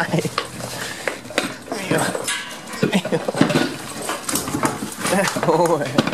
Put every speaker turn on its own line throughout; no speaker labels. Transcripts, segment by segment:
はい。いいよいいよおい。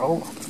Oh.